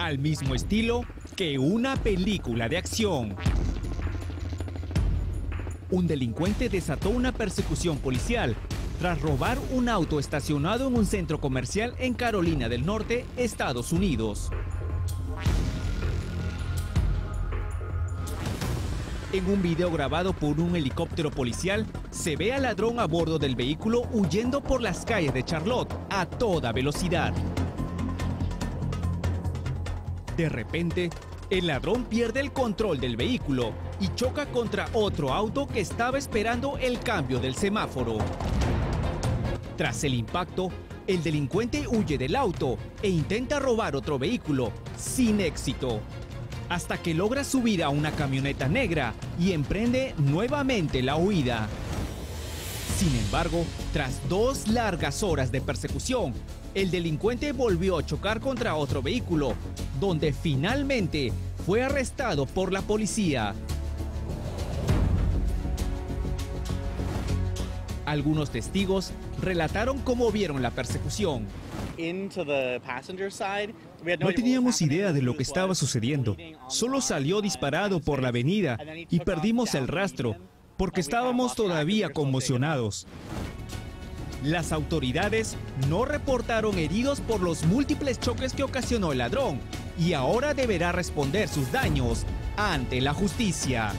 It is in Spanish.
al mismo estilo que una película de acción. Un delincuente desató una persecución policial tras robar un auto estacionado en un centro comercial en Carolina del Norte, Estados Unidos. En un video grabado por un helicóptero policial, se ve al ladrón a bordo del vehículo huyendo por las calles de Charlotte a toda velocidad. De repente, el ladrón pierde el control del vehículo y choca contra otro auto que estaba esperando el cambio del semáforo. Tras el impacto, el delincuente huye del auto e intenta robar otro vehículo, sin éxito hasta que logra subir a una camioneta negra y emprende nuevamente la huida. Sin embargo, tras dos largas horas de persecución, el delincuente volvió a chocar contra otro vehículo, donde finalmente fue arrestado por la policía. Algunos testigos relataron cómo vieron la persecución. No teníamos idea de lo que estaba sucediendo. Solo salió disparado por la avenida y perdimos el rastro porque estábamos todavía conmocionados. Las autoridades no reportaron heridos por los múltiples choques que ocasionó el ladrón y ahora deberá responder sus daños ante la justicia.